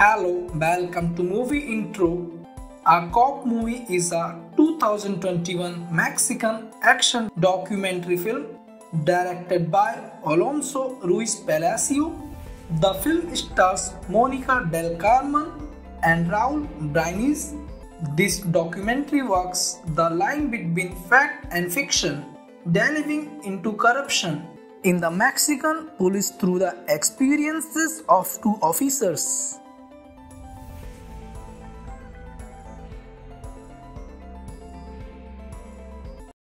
Hello, welcome to Movie Intro. A Cop movie is a 2021 Mexican action documentary film directed by Alonso Ruiz Palacio. The film stars Monica del Carmen and Raul Briones. This documentary works the line between fact and fiction, delving into corruption in the Mexican police through the experiences of two officers.